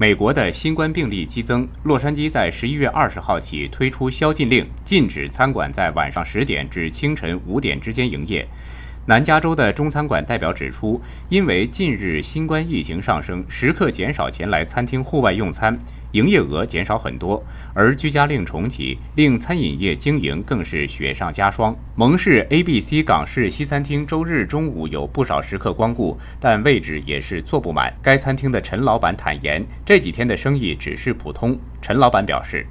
美国的新冠病例激增，洛杉矶在十一月二十号起推出宵禁令，禁止餐馆在晚上十点至清晨五点之间营业。南加州的中餐馆代表指出，因为近日新冠疫情上升，食客减少前来餐厅户外用餐，营业额减少很多。而居家令重启，令餐饮业经营更是雪上加霜。蒙市 ABC 港式西餐厅周日中午有不少食客光顾，但位置也是坐不满。该餐厅的陈老板坦言，这几天的生意只是普通。陈老板表示，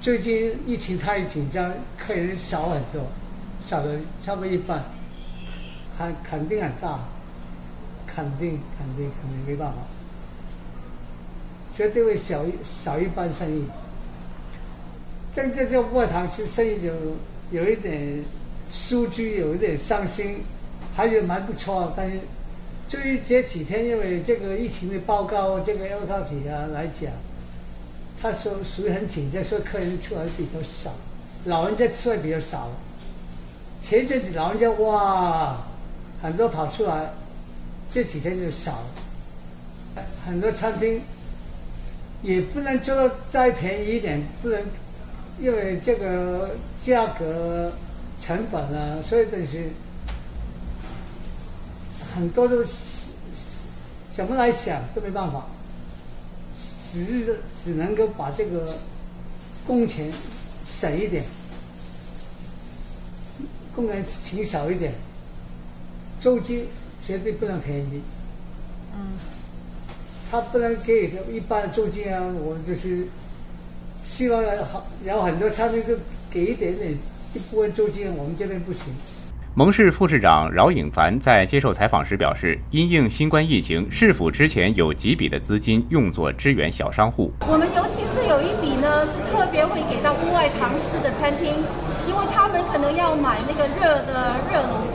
最近疫情太紧张，客人少很多，少了差不多一半。肯肯定很大，肯定肯定肯定没办法，绝对会小一少一半生意。真正就卧堂吃生意就有一点数据有一点上心，还是蛮不错。但是对于这几天，因为这个疫情的报告，这个要告体啊来讲，他说属于很紧张，说客人出来比较少，老人家出来比较少。前阵子老人家哇。很多跑出来，这几天就少。很多餐厅也不能做到再便宜一点，不能，因为这个价格成本啊，所以东西很多都怎么来想都没办法，只只能够把这个工钱省一点，工人请少一点。租金绝对不能便宜，嗯，他不能给一般的租金啊，我就是希望好有很多餐厅都给一点点一部分租金，我们这边不行。蒙市副市长饶颖凡在接受采访时表示，因应新冠疫情，市府之前有几笔的资金用作支援小商户。我们尤其是有一笔呢，是特别会给到户外堂吃的餐厅，因为他们可能要买那个热的热炉。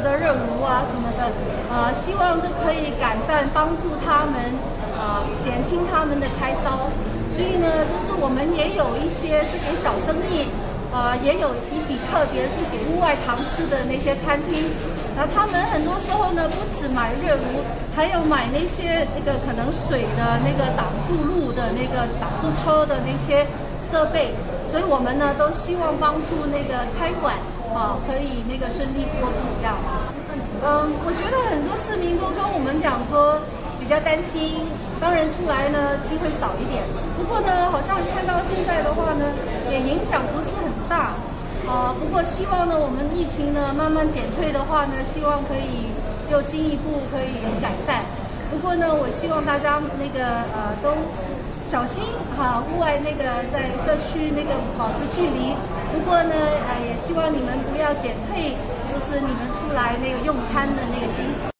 的热炉啊什么的，呃，希望就可以改善帮助他们，啊，减轻他们的开销。所以呢，就是我们也有一些是给小生意，啊，也有一笔特别是给户外堂吃的那些餐厅。然后他们很多时候呢，不止买热炉，还有买那些那个可能水的那个挡住路的那个挡住车的那些设备。所以我们呢，都希望帮助那个餐馆。啊，可以那个顺利过渡。嗯，我觉得很多市民都跟我们讲说比较担心，当然出来呢机会少一点。不过呢，好像看到现在的话呢，也影响不是很大。啊，不过希望呢，我们疫情呢慢慢减退的话呢，希望可以又进一步可以改善。不过呢，我希望大家那个呃都。小心哈，户外那个在社区那个保持距离。不过呢，呃，也希望你们不要减退，就是你们出来那个用餐的那个心。